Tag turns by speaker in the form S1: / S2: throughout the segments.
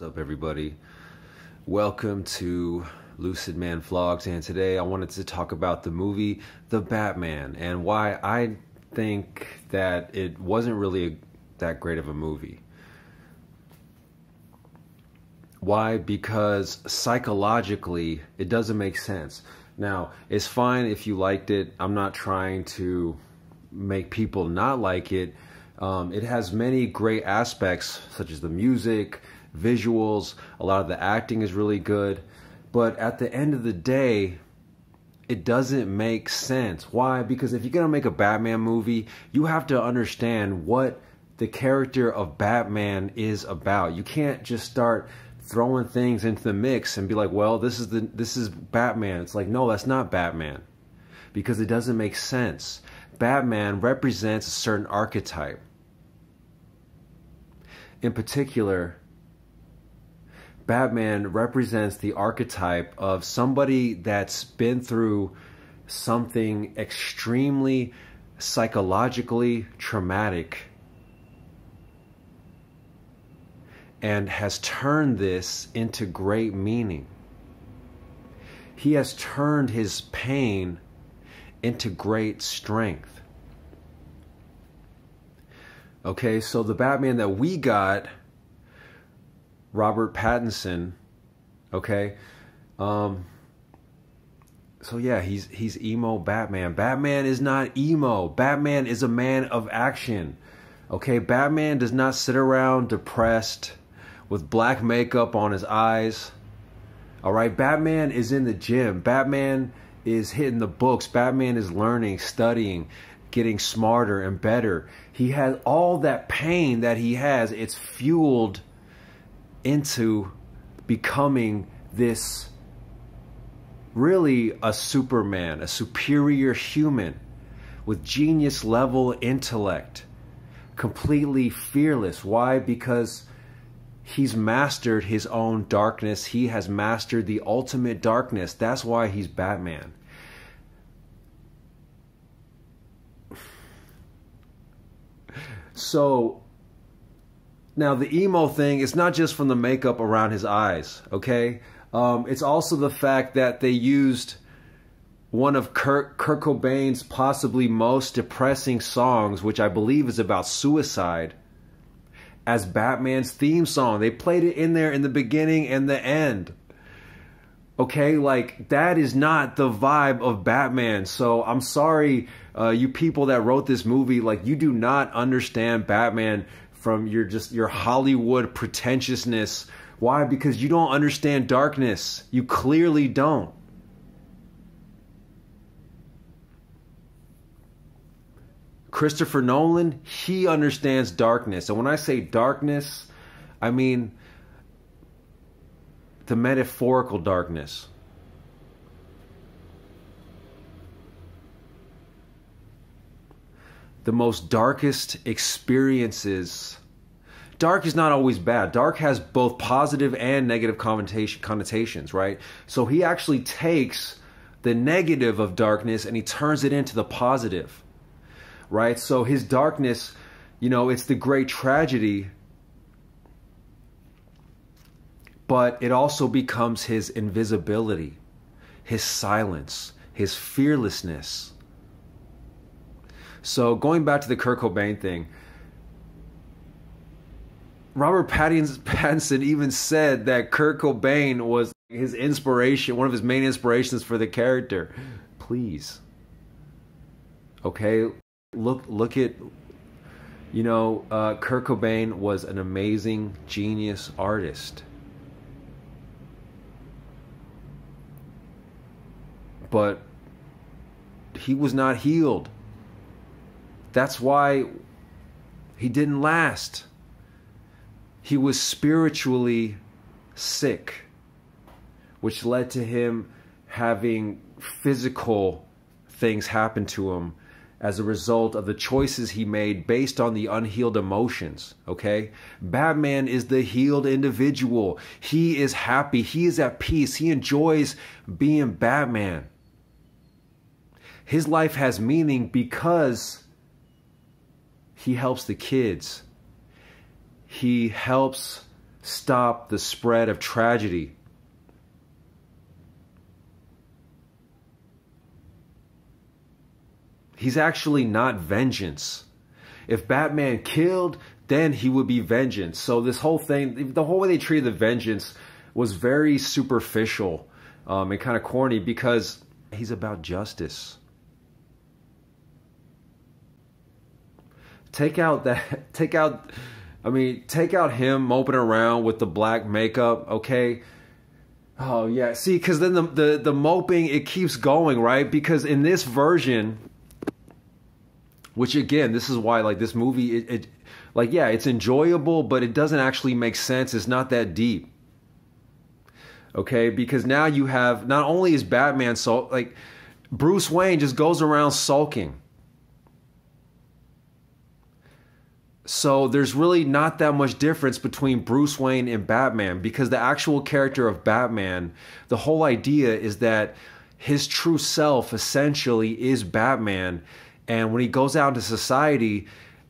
S1: What's up, everybody? Welcome to Lucid Man Vlogs, and today I wanted to talk about the movie The Batman and why I think that it wasn't really a, that great of a movie. Why? Because psychologically, it doesn't make sense. Now, it's fine if you liked it. I'm not trying to make people not like it. Um, it has many great aspects, such as the music, visuals, a lot of the acting is really good. But at the end of the day, it doesn't make sense. Why? Because if you're going to make a Batman movie, you have to understand what the character of Batman is about. You can't just start throwing things into the mix and be like, "Well, this is the this is Batman." It's like, "No, that's not Batman." Because it doesn't make sense. Batman represents a certain archetype. In particular, Batman represents the archetype of somebody that's been through something extremely psychologically traumatic and has turned this into great meaning. He has turned his pain into great strength. Okay, so the Batman that we got Robert Pattinson. Okay. Um, so yeah, he's he's emo Batman. Batman is not emo. Batman is a man of action. Okay, Batman does not sit around depressed with black makeup on his eyes. All right, Batman is in the gym. Batman is hitting the books. Batman is learning, studying, getting smarter and better. He has all that pain that he has. It's fueled into becoming this really a superman, a superior human with genius level intellect, completely fearless. Why? Because he's mastered his own darkness. He has mastered the ultimate darkness. That's why he's Batman. So now, the emo thing is not just from the makeup around his eyes, okay? Um, it's also the fact that they used one of Kurt, Kurt Cobain's possibly most depressing songs, which I believe is about suicide, as Batman's theme song. They played it in there in the beginning and the end. Okay, like that is not the vibe of Batman. So I'm sorry, uh, you people that wrote this movie, like you do not understand Batman from your just your Hollywood pretentiousness. Why? Because you don't understand darkness. You clearly don't. Christopher Nolan, he understands darkness. And when I say darkness, I mean the metaphorical darkness. The most darkest experiences. Dark is not always bad. Dark has both positive and negative connotations, right? So he actually takes the negative of darkness and he turns it into the positive, right? So his darkness, you know, it's the great tragedy, but it also becomes his invisibility, his silence, his fearlessness so going back to the Kurt Cobain thing, Robert Pattinson even said that Kurt Cobain was his inspiration, one of his main inspirations for the character. Please. Okay, look look at you know, uh, Kurt Cobain was an amazing genius artist. But he was not healed. That's why he didn't last. He was spiritually sick, which led to him having physical things happen to him as a result of the choices he made based on the unhealed emotions, okay? Batman is the healed individual. He is happy. He is at peace. He enjoys being Batman. His life has meaning because he helps the kids. He helps stop the spread of tragedy. He's actually not vengeance. If Batman killed, then he would be vengeance. So this whole thing, the whole way they treated the vengeance was very superficial um, and kind of corny because he's about justice. Take out that, take out, I mean, take out him moping around with the black makeup, okay? Oh yeah, see, because then the, the the moping it keeps going, right? Because in this version, which again, this is why like this movie, it, it like yeah, it's enjoyable, but it doesn't actually make sense. It's not that deep. Okay, because now you have not only is Batman so like Bruce Wayne just goes around sulking. So there's really not that much difference between Bruce Wayne and Batman because the actual character of Batman, the whole idea is that his true self essentially is Batman and when he goes out into society,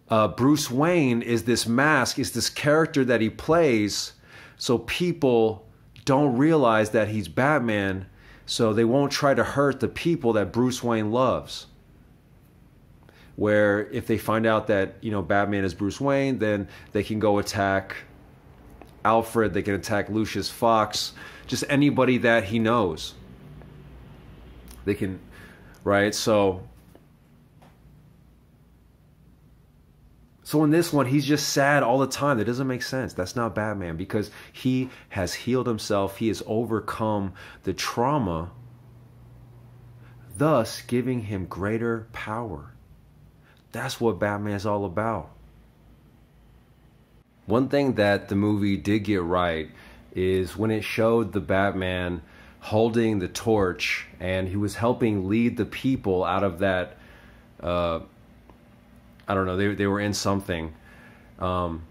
S1: uh, Bruce Wayne is this mask, is this character that he plays, so people don't realize that he's Batman, so they won't try to hurt the people that Bruce Wayne loves. Where if they find out that you know Batman is Bruce Wayne, then they can go attack Alfred, they can attack Lucius Fox, just anybody that he knows. They can, right? So So in this one, he's just sad all the time. That doesn't make sense. That's not Batman because he has healed himself. He has overcome the trauma, thus giving him greater power. That's what Batman is all about. One thing that the movie did get right is when it showed the Batman holding the torch and he was helping lead the people out of that uh, I don't know. They they were in something, um,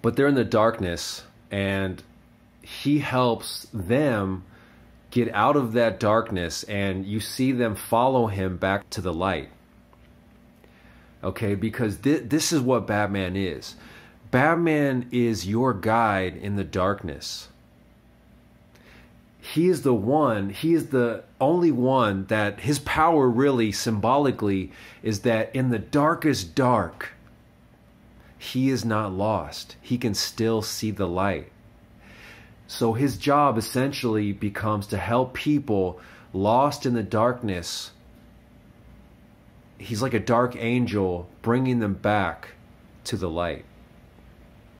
S1: but they're in the darkness, and he helps them get out of that darkness, and you see them follow him back to the light. Okay, because th- this is what Batman is. Batman is your guide in the darkness he is the one, he is the only one that his power really symbolically is that in the darkest dark, he is not lost. He can still see the light. So his job essentially becomes to help people lost in the darkness. He's like a dark angel bringing them back to the light.